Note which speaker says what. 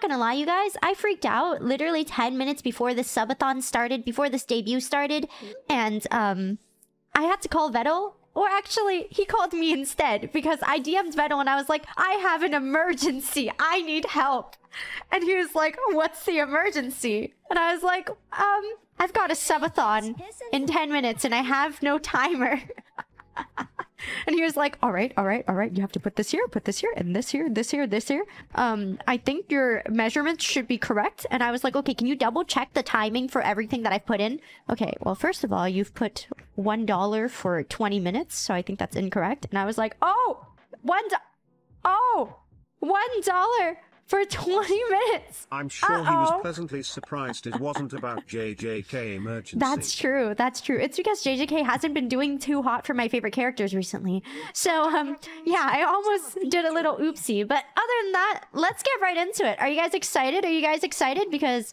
Speaker 1: not gonna lie, you guys, I freaked out literally 10 minutes before this subathon started, before this debut started, and um I had to call Vedal. Or actually, he called me instead because I DM'd Vedal and I was like, I have an emergency. I need help. And he was like, What's the emergency? And I was like, Um, I've got a subathon in 10 minutes and I have no timer. and he was like, "All right, all right, all right. You have to put this here, put this here, and this here, this here, this here. Um, I think your measurements should be correct." And I was like, "Okay, can you double check the timing for everything that I've put in?" Okay, well, first of all, you've put one dollar for twenty minutes, so I think that's incorrect. And I was like, "Oh, one, do- oh, one dollar for twenty minutes."
Speaker 2: I'm sure he was pleasantly surprised it wasn't about JJK emergency.
Speaker 1: That's true. That's true. It's because JJK hasn't been doing too hot for my favorite characters recently. So, um, yeah, I almost did a little oopsie. But other than that, let's get right into it. Are you guys excited? Are you guys excited? Because